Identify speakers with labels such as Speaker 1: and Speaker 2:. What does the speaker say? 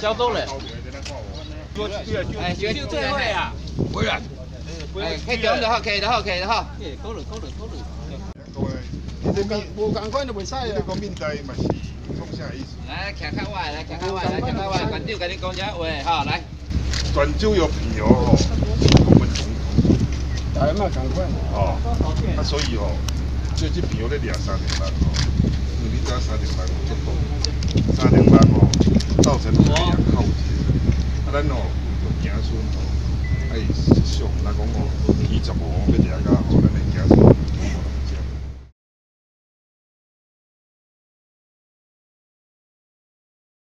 Speaker 1: 小走嘞，哎，
Speaker 2: 呀，哎，
Speaker 1: 哈，的哈，
Speaker 3: 的哈，你这，我赶快。这个嘛是，啥意思？
Speaker 2: 来，徛开外，来，徛开外，来，徛开外，馆长跟讲话哈，来。
Speaker 3: 泉州有朋友哦，我们，
Speaker 4: 嘛赶快
Speaker 3: 哦，那所以哦。最近朋友咧掠三点八吼，因为你知三点八足多，三点八吼造成海洋浩劫，啊咱哦就行孙哦，哎上那讲吼，二十五要掠到。